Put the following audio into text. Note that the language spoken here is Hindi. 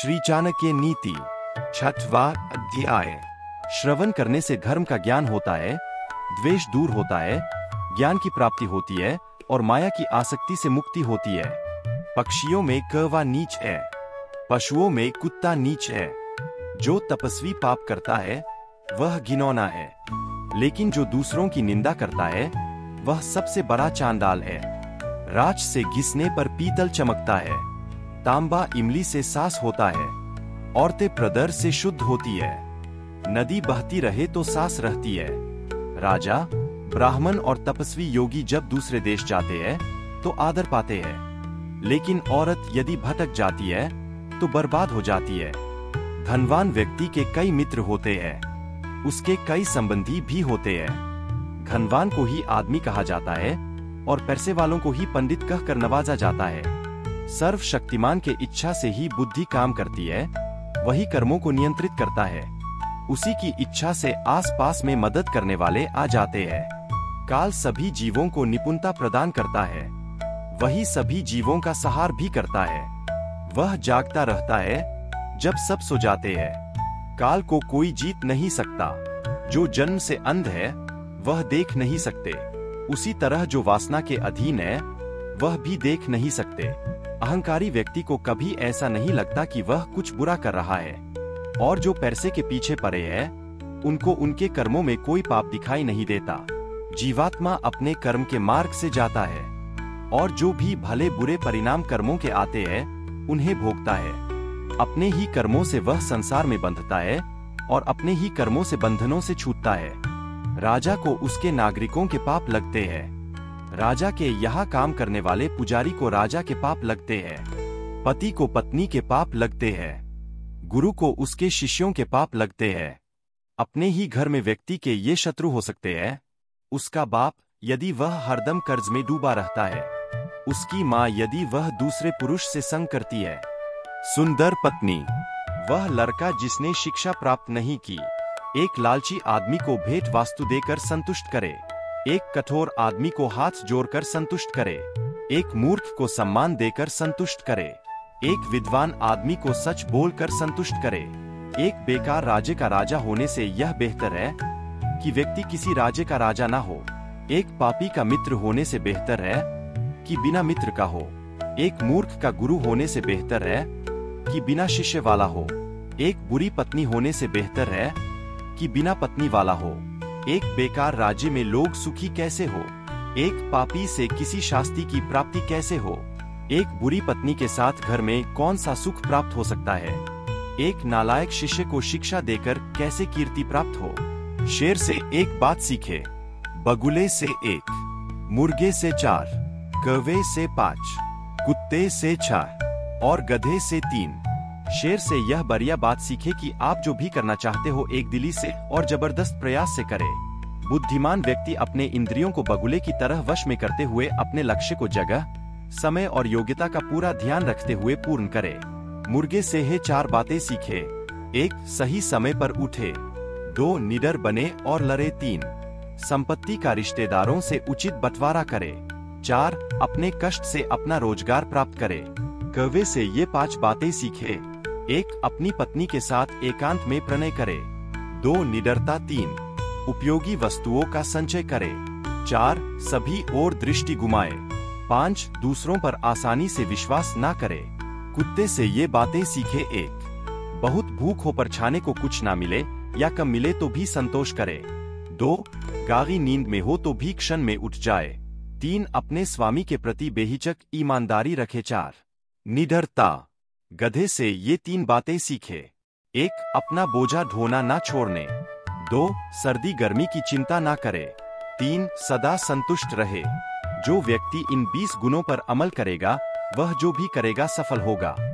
श्री चाणक्य नीति छठवा अध्याय। श्रवण करने से धर्म का ज्ञान होता है, द्वेष दूर होता है, ज्ञान की प्राप्ति होती है और माया की आसक्ति से मुक्ति होती है। पक्षियों में कवा नीच है, पशुओं में कुत्ता नीच है। जो तपस्वी पाप करता है, वह घिनौना है। लेकिन जो दूसरों की निंदा करता है, वह सबसे बड़ा चांदाल है। राज से घिसने पर पीतल चमकता है। तांबा इमली से सास होता है, औरतें प्रदर से शुद्ध होती है। नदी बहती रहे तो सास रहती है। राजा, ब्राह्मण और तपस्वी योगी जब दूसरे देश जाते हैं तो आदर पाते हैं। लेकिन औरत यदि भटक जाती है तो बर्बाद हो जाती है। धनवान व्यक्ति के कई मित्र होते हैं, उसके कई संबंधी भी होते हैं। धनवान को ही आदमी कहा जाता है, और पैसे वालों को ही पंडित कहकर नवाजा जाता है। सर्वशक्तिमान के इच्छा से ही बुद्धि काम करती है, वही कर्मों को नियंत्रित करता है। उसी की इच्छा से आसपास में मदद करने वाले आ जाते हैं। काल सभी जीवों को निपुणता प्रदान करता है, वही सभी जीवों का सहार भी करता है। वह जागता रहता है, जब सब सो जाते हैं। काल को कोई जीत नहीं सकता, जो जन्म से अंध है, वह देख नहीं सकते। उसी तरह जो वासना के अधीन है, वह भी देख नहीं सकते। अहंकारी व्यक्ति को कभी ऐसा नहीं लगता कि वह कुछ बुरा कर रहा है। और जो पैसे के पीछे पड़े हैं, उनको उनके कर्मों में कोई पाप दिखाई नहीं देता। जीवात्मा अपने कर्म के मार्ग से जाता है। और जो भी भले बुरे परिणाम कर्मों के आते हैं, उन्हें भोगता है। अपने ही कर्मों से वह संसार में बंधता है, और अपने ही कर्मों से बंधनों से छूटता है। राजा को उसके नागरिकों के पाप लगते हैं। राजा के यहाँ काम करने वाले पुजारी को राजा के पाप लगते हैं। पति को पत्नी के पाप लगते हैं। गुरु को उसके शिष्यों के पाप लगते हैं। अपने ही घर में व्यक्ति के ये शत्रु हो सकते हैं। उसका बाप यदि वह हरदम कर्ज में डूबा रहता है। उसकी माँ यदि वह दूसरे पुरुष से संग करती है। सुंदर पत्नी, वह लड़का जिसने शिक्षा प्राप्त नहीं की, एक लालची आदमी को भेंट वास्तु देकर संतुष्ट करे। एक कठोर आदमी को हाथ जोड़कर संतुष्ट करे। एक मूर्ख को सम्मान देकर संतुष्ट करे। एक विद्वान आदमी को सच बोलकर संतुष्ट करे। एक बेकार राज्य का राजा होने से यह बेहतर है कि व्यक्ति किसी राज्य का राजा ना हो। एक पापी का मित्र होने से बेहतर है कि बिना मित्र का हो। एक मूर्ख का गुरु होने से बेहतर है कि बिना शिष्य वाला हो। एक बुरी पत्नी होने से बेहतर है कि बिना पत्नी वाला हो। एक बेकार राज्य में लोग सुखी कैसे हो? एक पापी से किसी शास्ति की प्राप्ति कैसे हो? एक बुरी पत्नी के साथ घर में कौन सा सुख प्राप्त हो सकता है? एक नालायक शिष्य को शिक्षा देकर कैसे कीर्ति प्राप्त हो? शेर से एक बात सीखे। बगुले से एक, मुर्गे से चार, कवे से पाँच, कुत्ते से छह और गधे से तीन। शेर से यह बढ़िया बात सीखे कि आप जो भी करना चाहते हो एक दिली से और ज़बरदस्त प्रयास से करें। बुद्धिमान व्यक्ति अपने इंद्रियों को बगुले की तरह वश में करते हुए अपने लक्ष्य को जगह, समय और योग्यता का पूरा ध्यान रखते हुए पूर्ण करे। मुर्गे से है चार बातें सीखे। एक, सही समय पर उठे। दो, निडर बने और लड़े। तीन, संपत्ति का रिश्तेदारों से उचित बंटवारा करे। चार, अपने कष्ट से अपना रोज़गार प्राप्त करे। कवे से ये पाँच बातें सीखे। एक अपनी पत्नी के साथ एकांत में प्रणय करे। दो निडरता तीन, उपयोगी वस्तुओं का संचय करे। चार, सभी और दृष्टि घुमाए। पाँच, दूसरों पर आसानी से विश्वास ना करे। कुत्ते से ये बातें सीखे एक। बहुत भूख हो पर छाने को कुछ ना मिले या कम मिले तो भी संतोष करे। दो गागी नींद में हो तो भी क्षण में उठ जाए। तीन, अपने स्वामी के प्रति बेहिचक ईमानदारी रखे। चार, निडरता। गधे से ये तीन बातें सीखे। एक, अपना बोझा ढोना ना छोड़ने। दो, सर्दी गर्मी की चिंता ना करे। तीन, सदा संतुष्ट रहे। जो व्यक्ति इन बीस गुणों पर अमल करेगा, वह जो भी करेगा सफल होगा।